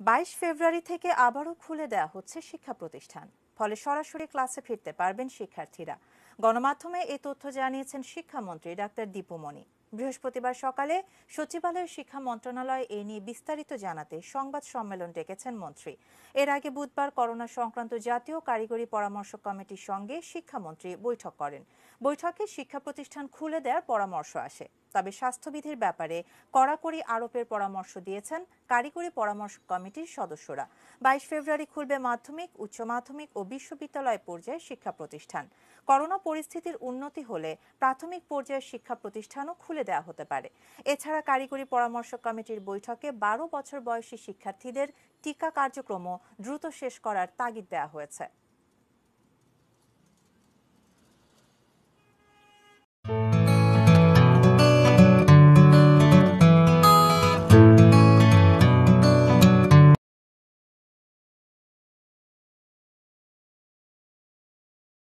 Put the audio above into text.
বাইশ ফেব্রুয়ারি থেকে আবারও খুলে দেওয়া হচ্ছে শিক্ষা প্রতিষ্ঠান। ফলে সরাসরি ক্লাসে ফিরতে পারবেন শিক্ষার্থীরা। গণমাধ্যমে এই তথ্য জানিয়েছেন শিক্ষামন্ত্রী ডাক্তার দীপুমণি বৃহস্পতিবার সকালে সচিবালয়ের শিক্ষা মন্ত্রণালয় এ নিয়ে বিস্তারিত জানাতে সংবাদ সম্মেলন ডেকেছেন মন্ত্রী। এর আগে বুধবার করোনা সংক্রান্ত জাতীয় কারিগরি পরামর্শ কমিটির সঙ্গে শিক্ষামন্ত্রী বৈঠক করেন। বৈঠকে শিক্ষা প্রতিষ্ঠান খুলে দেওয়ার পরামর্শ আসে। তবে স্বাস্থ্যবিধির ব্যাপারে কড়াকড়ি আরোপের পরামর্শ দিয়েছেন কারিগরি পরামর্শ কমিটির সদস্যরা। বাইশ ফেব্রুয়ারি খুলবে মাধ্যমিক, উচ্চ মাধ্যমিক ও বিশ্ববিদ্যালয় পর্যায়ে শিক্ষা প্রতিষ্ঠান। করোনা পরিস্থিতির উন্নতি হলে প্রাথমিক পর্যায়ের শিক্ষা প্রতিষ্ঠানও খুলে দেওয়া হতে পারে। এছাড়া কারিগরি পরামর্শ কমিটির বৈঠকে বারো বছর বয়সী শিক্ষার্থীদের টিকা কার্যক্রমও দ্রুত শেষ করার তাগিদ দেওয়া হয়েছে।